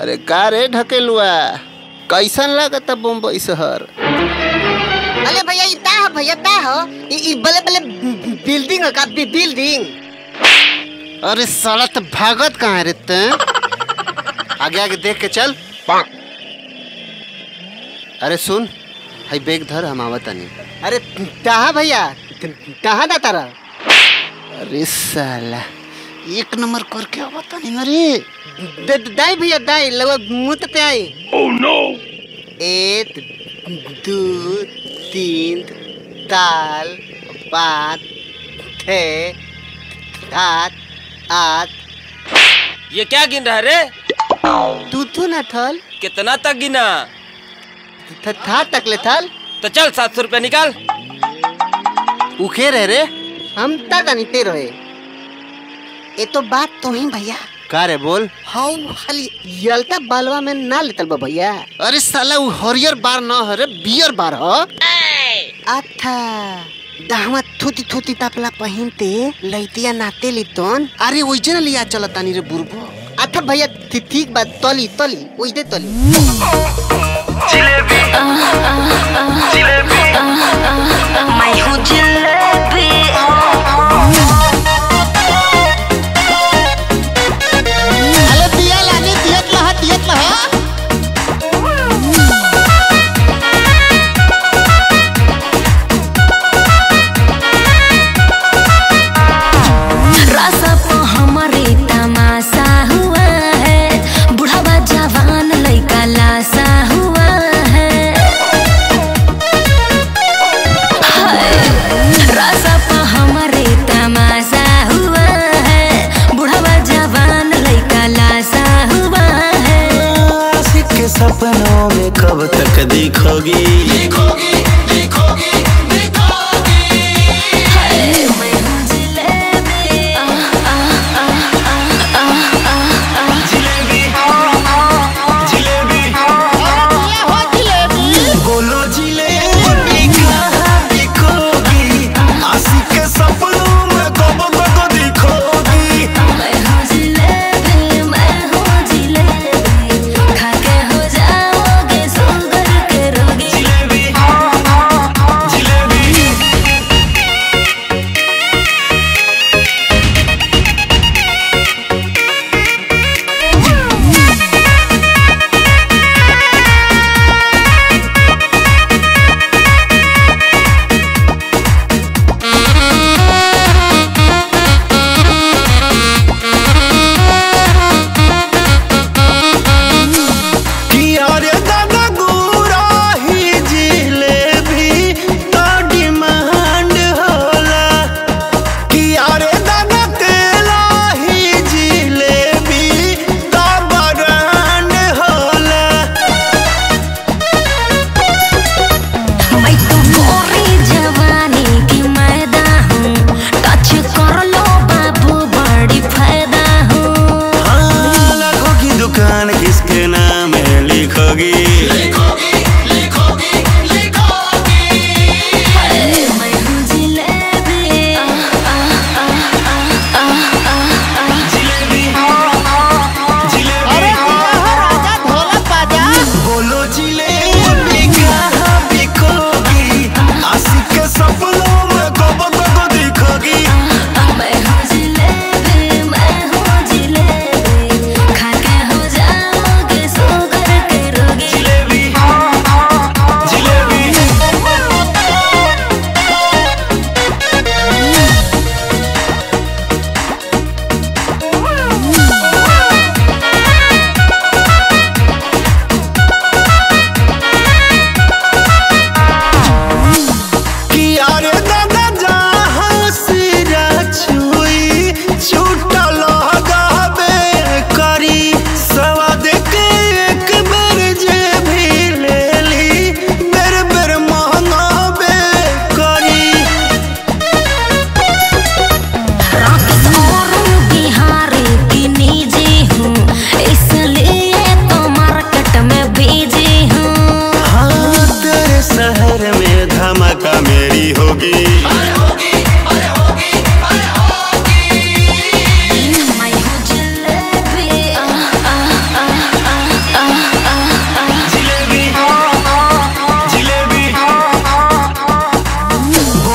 अरे का रे ढकेलुआ कैसन लागता बम्बई शहर? अरे भैया ई ता है भैया ता हो। ई ई बले बले बिल्डिंग है का बि- बिल्डिंग अरे साला तो भागत कहाँ है रे ते? आगे आगे देख के चल। अरे सुन हाई बैग धर हम आवत नहीं अरे कहाँ भैया। कहाँ ना तारा? अरे साला। एक नंबर कर करके आवत नहीं द- दाई भैया दाई लगो मुँह पे आई। एक दो तीन ताल पाँच छः सात आठ। ये क्या गिन रहा रे? तू तू ना थल। कितना तक गिना? था तक ले थल। तो चल सात सौ रुपया निकाल। उखे रह रे। हम ता नहीं रहे। ये तो बात तो ही भैया का रे बोल हाउ खाली यलता बालवा में ना लेतल बा भैया अरे साला वो हरियर बार न है रे बियर बार ह अच्छा दाहवा थूती थूती तपला पहिनते लइतिया नाते लितन अरे वही ना लिया चलत तानी रे बुरबो अच्छा भैया ठीक बात तली तली ओइ दे तली मैं हूँ जलेबी हूँ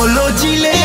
solo chile.